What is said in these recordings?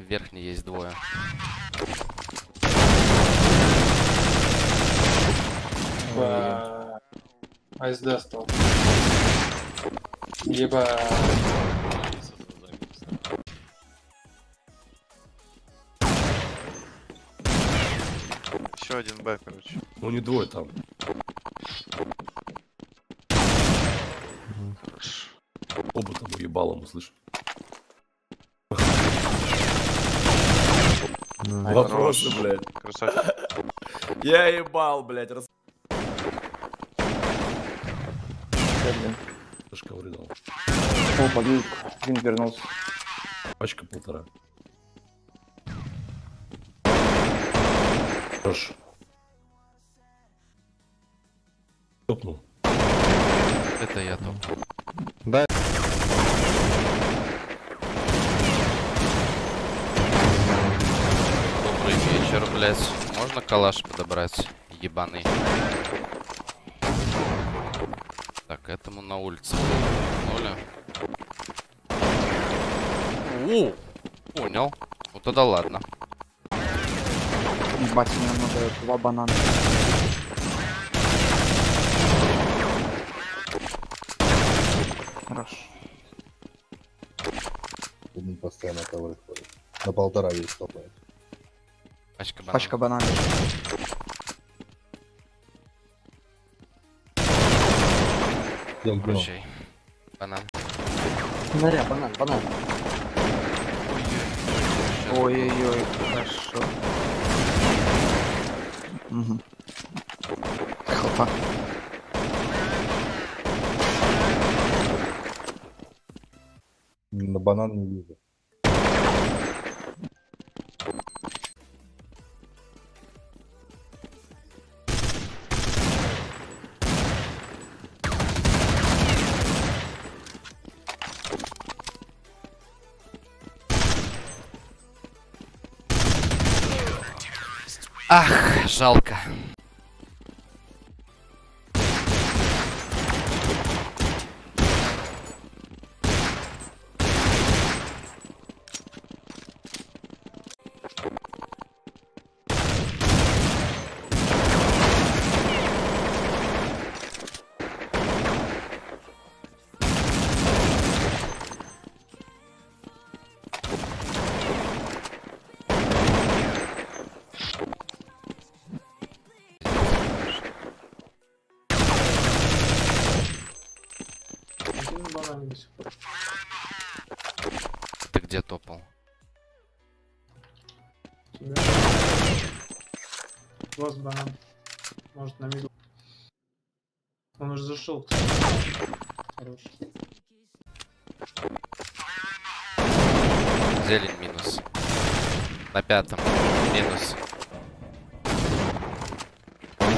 верхней есть двое. Ба- АСД стал. Еба. Еще один Б, короче. Ну не двое там. Оба там уебалом, слышь. Вопросы, Хорош. блядь. Красавчик. Я ебал, блядь, раз... Шкауры дал. О, погиб. Він вернулся. Пачка полтора. Хорош. Топнул. Это я топ. Добрый вечер, блять. Можно калаш подобрать? Ебаный. Так, этому на улице. Нуля. У, понял. Вот тогда ладно. Ебать, мне надо два банана. Хорош. Он постоянно ковры ходит. На полтора есть топает. Пачка бананов. Пачка бананов. Я он? Прощай. Банан. Наря, банан, банан. Ой-ой-ой, хорошо. Угу. Хопа. На банан не вижу. Ах, жалко. Банан до сих пор. Ты где топал? Тебя. Лос банан. Может на миду. Он уже зашел. кстати. Хорош. Зелень минус. На пятом. Минус.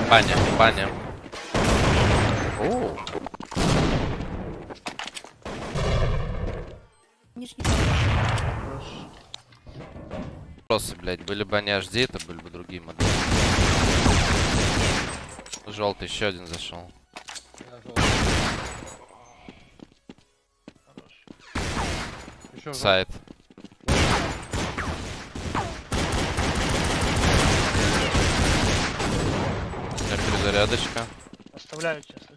Баня, баня. О, Хорош. вопросы, блядь. Были бы они HD, это были бы другие модели. Желтый, еще один зашел. Сайт. У меня перезарядочка. Оставляю тебя.